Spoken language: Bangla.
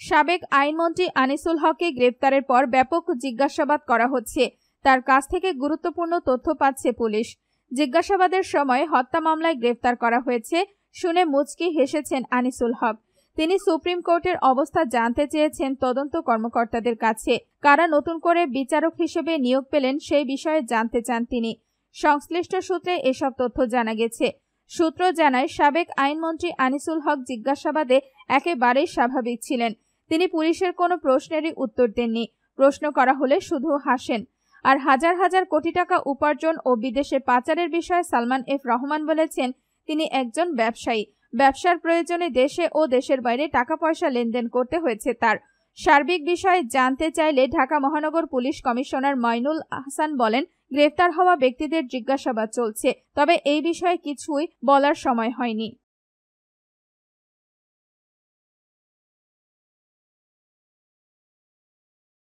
সাবেক আইনমন্ত্রী আনিসুল হককে গ্রেপ্তারের পর ব্যাপক জিজ্ঞাসাবাদ করা হচ্ছে। তার কাছ থেকে গুরুত্বপূর্ণ তথ্য পাচ্ছে পুলিশ। জিজ্ঞাসাবাদের সময় হত্যা মামলায় গ্রেপ্তার করা হয়েছে শুনে মুচকি হেসেছেন আনিসুল হক। তিনি সুপ্রিম কোর্টের অবস্থা জানতে চেয়েছেন তদন্ত কর্মকর্তাদের কাছে। কারা নতুন করে বিচারক হিসেবে নিয়োগ পেলেন সেই বিষয়ে জানতে চান তিনি। সংশ্লিষ্ট সূত্রে এসব তথ্য জানা গেছে। সূত্র জানায়, সাবেক আইনমন্ত্রী আনিসুল হক জিজ্ঞাসাবাদে একেবারেই স্বাভাবিক ছিলেন। তিনি পুলিশের কোনো প্রশ্নেরই উত্তর দেননি। প্রশ্ন করা হলে শুধু হাসেন। আর হাজার হাজার কোটি টাকা উপার্জন ও বিদেশে পাচারের বিষয়ে সালমান এফ রহমান বলেছেন, তিনি একজন ব্যবসায়ী। ব্যবসার প্রয়োজনে দেশে ও দেশের বাইরে টাকা পয়সা লেনদেন করতে হয়েছে তার। সার্বিক বিষয়ে জানতে চাইলে ঢাকা মহানগর পুলিশ কমিশনার মাইনুল আহসান বলেন, গ্রেফতার হওয়া ব্যক্তিদের জিজ্ঞাসাবাদ চলছে, তবে এই বিষয়ে কিছুই বলার সময় হয়নি।